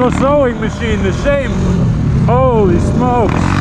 Little sewing machine the shame. Holy smokes.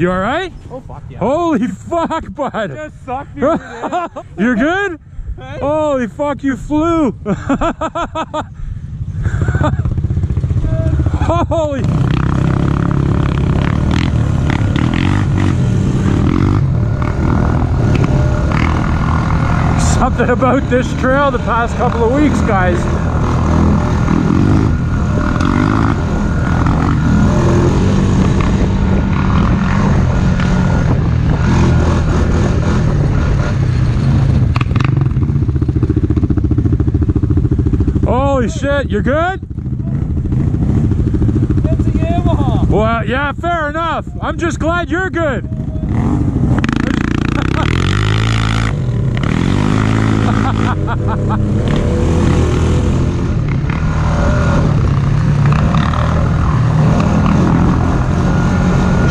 You alright? Oh fuck yeah. Holy fuck, bud! Just sucked me right. You're good? Hey? Holy fuck, you flew! Holy! Something about this trail the past couple of weeks, guys. Holy shit, you're good? It's a Yamaha. Well, yeah, fair enough. I'm just glad you're good.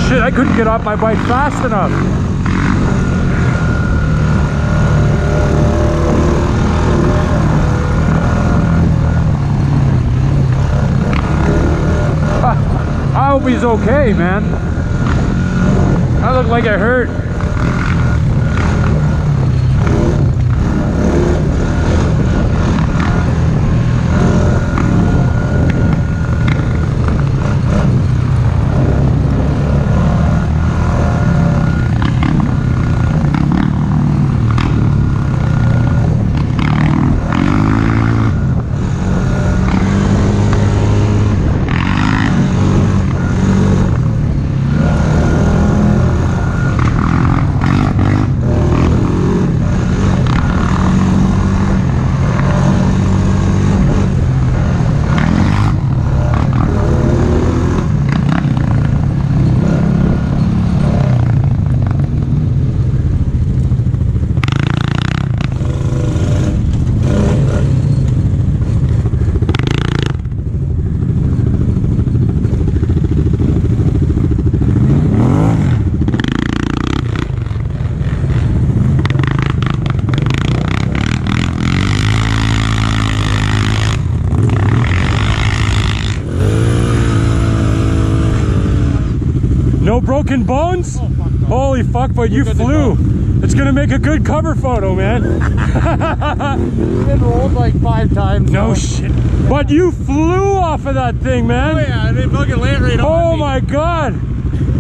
Shit, I couldn't get off my bike fast enough. I hope he's okay, man. I look like I hurt. Broken bones? Oh, fuck no. Holy fuck, but you flew. It's gonna make a good cover photo, man. It's been rolled like five times. no shit. But you flew off of that thing, man. Oh yeah, they fucking land right on Oh me. my god!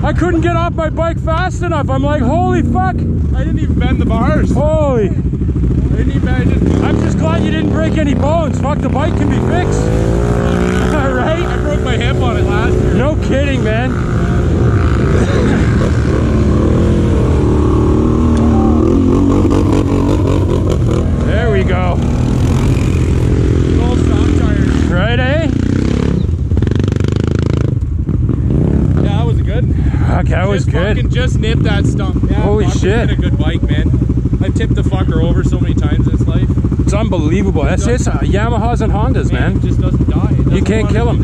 I couldn't get off my bike fast enough. I'm like, holy fuck! I didn't even bend the bars. Holy! I didn't even. I just. I'm just glad you didn't break any bones. Fuck, the bike can be fixed. right? I broke my hip on it last year. No kidding, man. There we go. All stock tires. Right, eh? Yeah, that was good. Fuck, that was just good. Fucking just nipped that stump. Yeah, Holy shit. been a good bike, man. I've tipped the fucker over so many times in its life. It's unbelievable. That's it. uh, Yamahas and Hondas, man. it just doesn't die. It doesn't can't kill 'em.